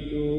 to